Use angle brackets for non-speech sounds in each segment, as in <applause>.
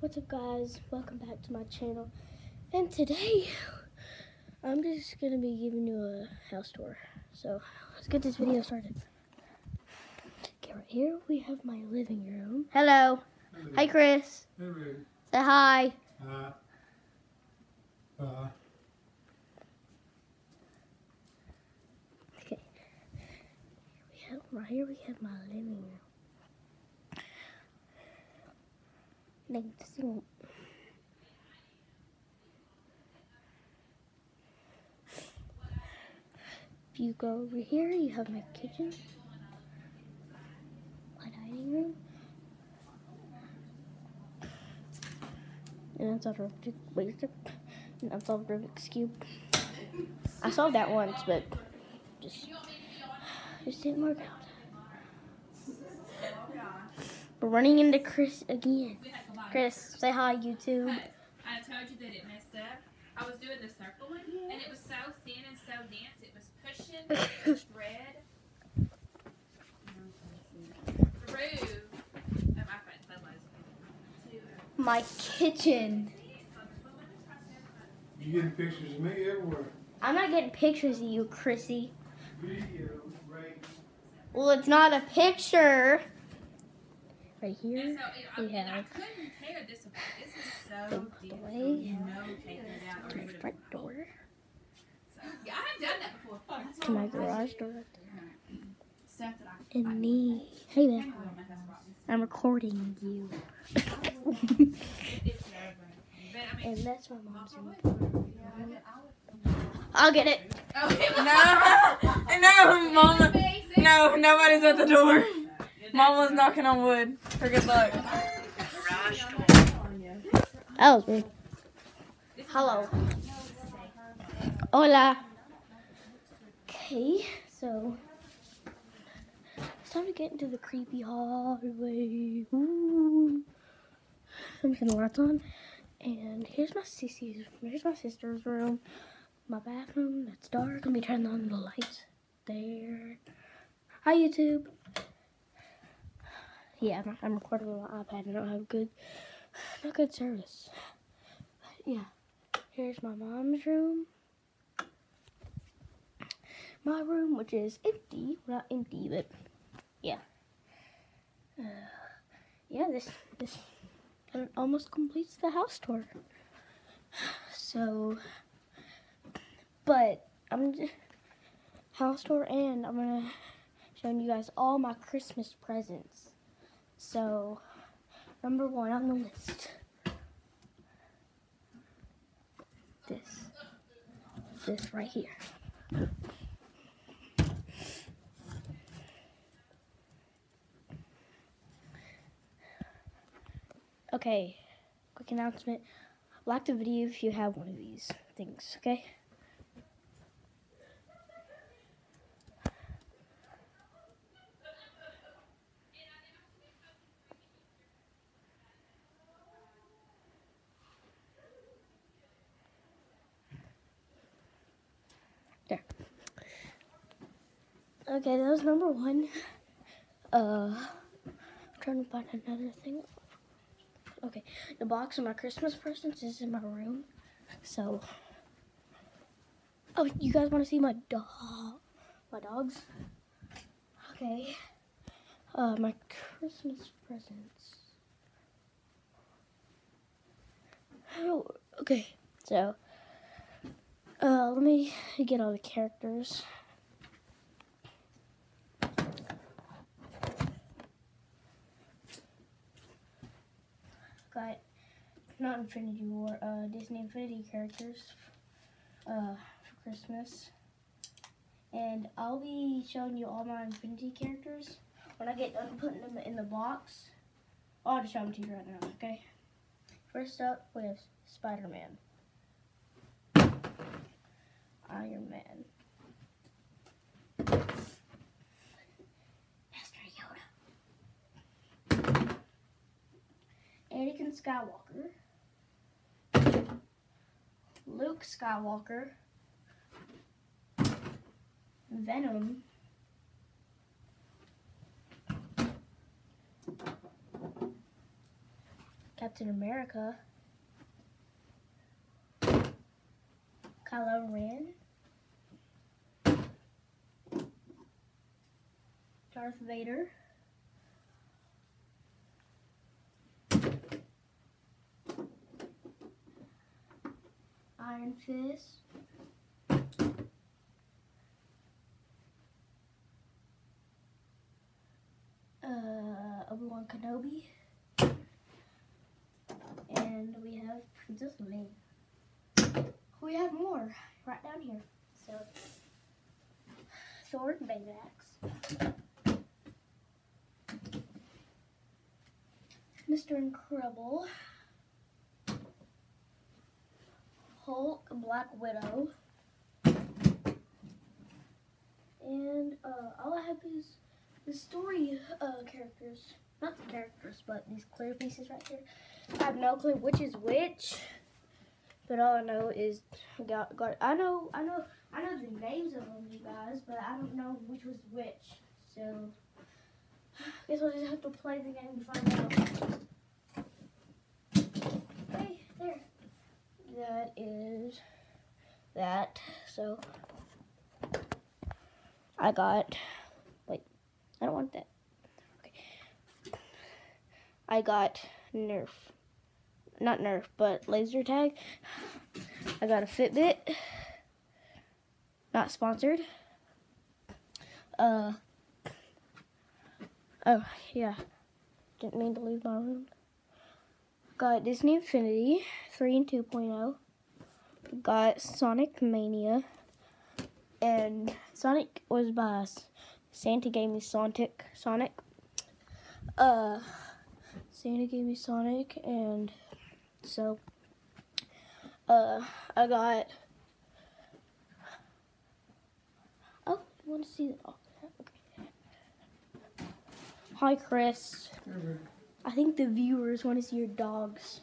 What's up guys? Welcome back to my channel. And today, I'm just going to be giving you a house tour. So, let's get this video started. Okay, right here we have my living room. Hello. Hi Chris. Hey, Ray. Say hi. Uh, uh, Okay. We have, right here we have my living room. If you go over here, you have my kitchen, my dining room, and that's all Rubik's and Rubik's cube. I solved that once, but just just didn't work out. We're running into Chris again. Chris, say hi, YouTube. I told you that it messed up. I was doing the circle one, and it was so thin and so dense. It was pushing <laughs> the thread through. Oh, my. My kitchen. you getting pictures of me everywhere. I'm not getting pictures of you, Chrissy. Video, Ray. Well, it's not a picture. Right here, so it, I, we have couldn't tear this apart. This is so the dense. way, No taking it out or to it the front door, So, yeah, I have done that before. That's to why my I- garage door right there, Stuff that I. and me. Hey there, Hang on, that's brought me I'm recording you. <laughs> It's nerve-wracking. But, I mean, and that's my mom's room. I'll get it. <laughs> it was No, no, Mama. <laughs> No, nobody's at the door. Mama's knocking on wood for good luck. That was weird. Hello. Hola. Okay, so it's time to get into the creepy hallway. Ooh. I'm turning the lights on, and here's my sissy's. Here's my sister's room. My bathroom. That's dark. Let me turn on the lights. There. Hi YouTube. Yeah, I'm, recording on my iPad. I don't have good, not good service. But yeah, here's my mom's room. My room, which is empty, not empty, but yeah. Uh, yeah, this this almost completes the house tour. So, but I'm j- house tour, and I'm gonna showing you guys all my Christmas presents. So, number one on the list. This. This right here. Okay, quick announcement. Like the video if you have one of these things, okay? There. Okay, that was number one. Uh, I'm trying to find another thing. Okay, the box of my Christmas presents is in my room. So, oh, you guys want to see my dog? My dogs? Okay. Uh, my Christmas presents. Oh, okay. So, uh, let me get all the characters. Got not Infinity War, uh, Disney Infinity characters uh, for Christmas. And I'll be showing you all my Infinity characters when I get done putting them in the box. I'll just show them to you right now, okay? First up, we have Spider-Man. Iron Man. Master Yoda. Anakin Skywalker. Luke Skywalker. Venom. Captain America, Kylo Ren, Darth Vader, Iron Fist, uh, Obi Wan Kenobi, and we have Princess Leia. We have more right down here. So, sword and Baymax. Mr. Incredible. Hulk, Black Widow. And uh, all I have is the story uh, characters. Not the characters, but these clear pieces right here. I have no clue which is which. But all I know is got got. I know I know I know the names of them, you guys, but I don't know which was which. So I guess we'll just have to play the game to find out. Hey, there. That is that. So I got. Wait, I don't want that. Okay. I got Nerf not Nerf, but laser tag. I got a Fitbit. Not sponsored. Uh. Oh yeah. Didn't mean to leave my room. Got Disney Infinity 3 and 2.0. Got Sonic Mania. And Sonic was by Santa gave me Sonic. Sonic. Uh. Santa gave me Sonic and so, uh, I got. Oh, you want to see? Oh. Hi, Chris. I think the viewers want to see your dogs.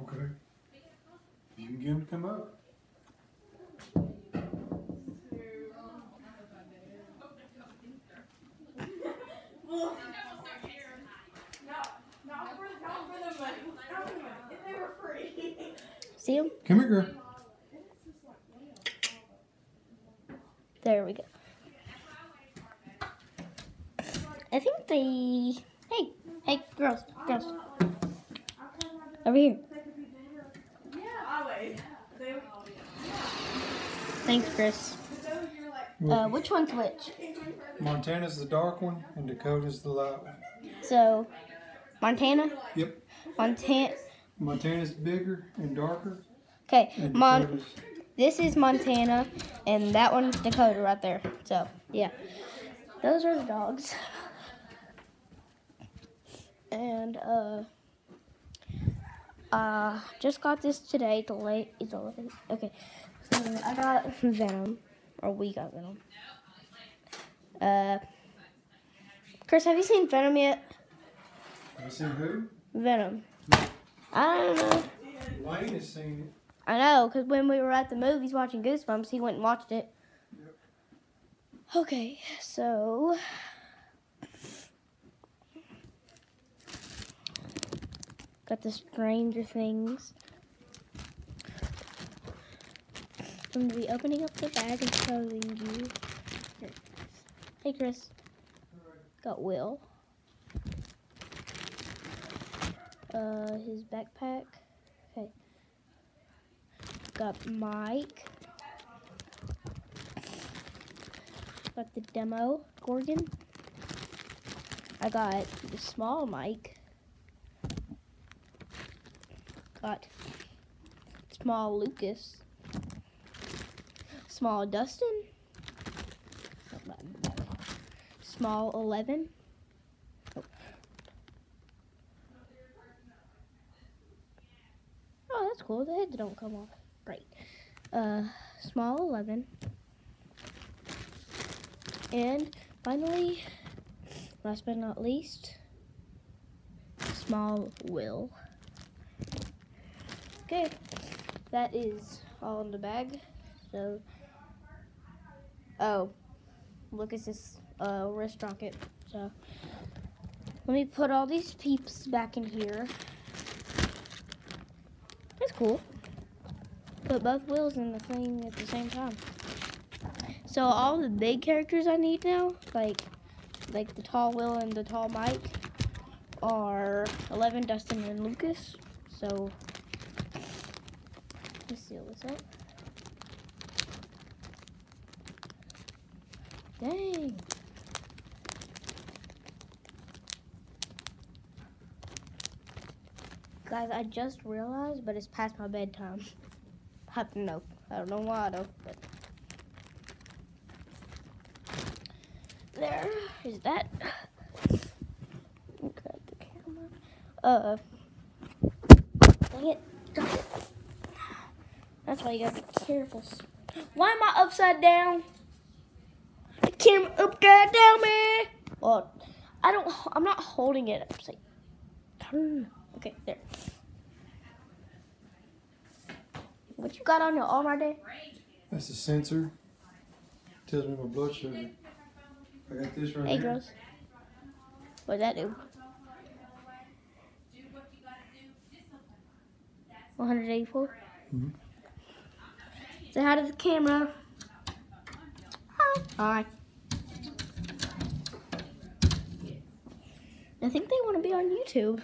Okay. You can get them to come up. See them? Come here, girl. There we go. I think they. Hey, hey, girls, girls. Over here. Thanks, Chris. Uh, which one's which? Montana's the dark one and Dakota's the light one. So, Montana? Yep. Montana. Montana's bigger and darker. Okay, And Mon. Dakota's This is Montana, and that one's Dakota right there. So, yeah. Those are the dogs. <laughs> And, uh, uh, just got this today. The late, it's 11. Okay. So, I got <laughs> Venom, or we got Venom. Uh, Chris, have you seen Venom yet? Have you seen who? Venom. I don't know. Wayne has seen it. I know, because when we were at the movies watching Goosebumps, he went and watched it. Okay, so. Got the Stranger Things. I'm going to be opening up the bag and showing you. Hey, Chris. Got Will. Uh, his backpack. Okay got Mike. Got the demo Gorgon. I got the small Mike. Got small Lucas. Small Dustin. Small 11. Oh, that's cool. The heads don't come off. Great. Uh, small 11. And finally, last but not least, small Will. Okay, that is all in the bag. So, oh, look Lucas's uh, wrist rocket. So, let me put all these peeps back in here. That's cool. Put both wheels in the thing at the same time. So all the big characters I need now, like like the tall Will and the tall Mike, are Eleven, Dustin, and Lucas. So let's seal this up. Dang. Guys, I just realized, but it's past my bedtime. Have to know. I don't know why though, but there is that. Grab the camera. Uh, dang it. That's why you gotta be careful. Why am I upside down? The camera upside down, man. Well, I don't. I'm not holding it upside. Turn. Okay, there. What you got on your arm right there? That's the sensor. Tells me my blood sugar. I got this right Hey, here. girls. What'd that do? 184? Mhm. Say hi to the camera. Hi. Hi. I think they want to be on YouTube.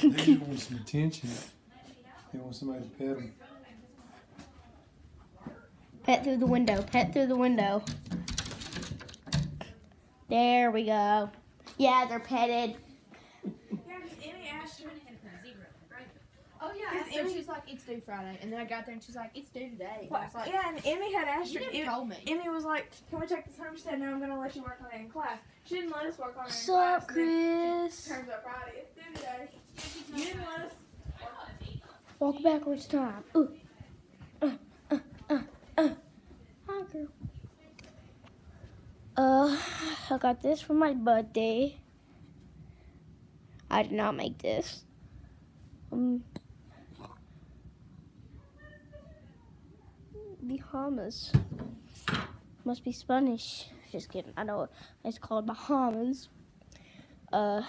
They just want some attention. They want somebody to pet them. Pet through the window. Pet through the window. There we go. Yeah, they're petted. Yeah, because Emmy asked her. Oh yeah, Cause I Emmy- she was like, it's due Friday, and then I got there and she's like, it's due today. And I What? was like, Yeah, and Emmy had asked you her. never Emmy, told me. Emmy was like, "Can we check this home?" She said, "No, I'm gonna let you work on it in class." She didn't let us work on it in What's class. up, and then Chris? Turns out Friday. It's due today. You didn't let us. Walk backwards time. Ooh. Uh, uh, uh, uh. Hi, girl. Uh, I got this for my birthday. I did not make this. Um, Bahamas. Must be Spanish. Just kidding. I know it's called Bahamas. Uh,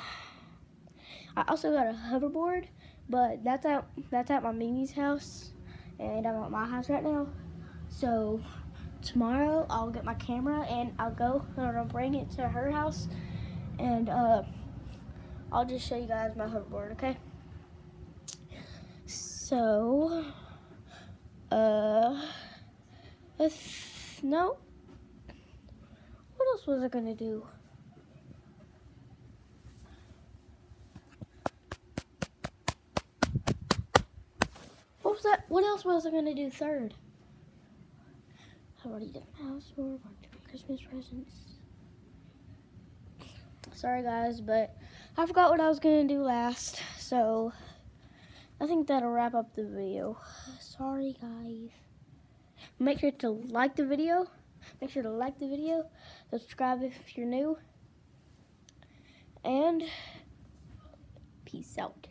I also got a hoverboard. But that's at that's at my Mimi's house, and I'm at my house right now. So tomorrow I'll get my camera and I'll go and I'll bring it to her house, and uh, I'll just show you guys my hoverboard, okay? So, uh, no. What else was I gonna do? What was that? What else was I gonna do third? I already did house tour, Christmas presents. Sorry guys, but I forgot what I was gonna do last, so I think that'll wrap up the video. Sorry guys. Make sure to like the video. Make sure to like the video. Subscribe if you're new. And peace out.